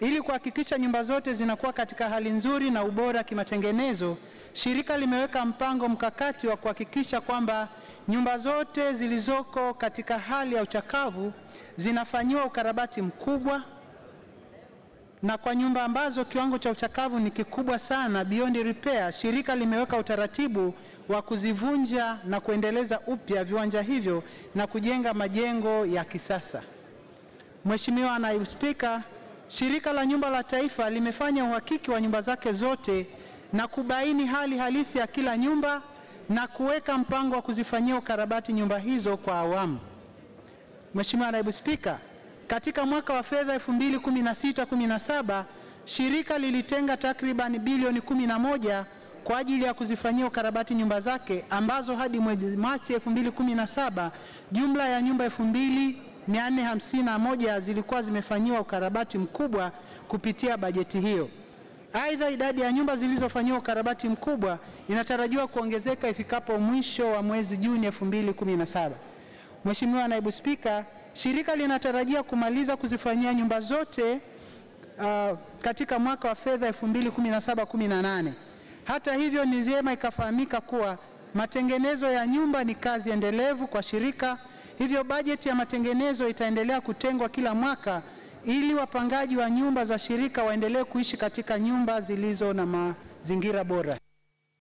Ili kuhakikisha nyumba zote zinakuwa katika hali nzuri na ubora kimatengenezo, shirika limeweka mpango mkakati wa kuhakikisha kwamba nyumba zote zilizoko katika hali ya uchakavu zinafanyiwa ukarabati mkubwa, na kwa nyumba ambazo kiwango cha uchakavu ni kikubwa sana beyond repair, shirika limeweka utaratibu wa kuzivunja na kuendeleza upya viwanja hivyo na kujenga majengo ya kisasa. Mheshimiwa Naibu Spika, Shirika la Nyumba la Taifa limefanya uhakiki wa nyumba zake zote na kubaini hali halisi ya kila nyumba na kuweka mpango wa kuzifanyia ukarabati nyumba hizo kwa awamu. Mheshimiwa Naibu Spika, katika mwaka wa fedha 2016/17 shirika lilitenga takriban bilioni 11 kwa ajili ya kuzifanyia ukarabati nyumba zake ambazo hadi mwezi Machi 2017 jumla ya nyumba 2451 zilikuwa zimefanyiwa ukarabati mkubwa kupitia bajeti hiyo. Aidha, idadi ya nyumba zilizofanyiwa ukarabati mkubwa inatarajiwa kuongezeka ifikapo mwisho wa mwezi Juni 2017. Mheshimiwa Naibu Spika, shirika linatarajia kumaliza kuzifanyia nyumba zote uh, katika mwaka wa fedha 2017/18. Hata hivyo, ni vyema ikafahamika kuwa matengenezo ya nyumba ni kazi endelevu kwa shirika, hivyo bajeti ya matengenezo itaendelea kutengwa kila mwaka ili wapangaji wa nyumba za shirika waendelee kuishi katika nyumba zilizo na mazingira bora.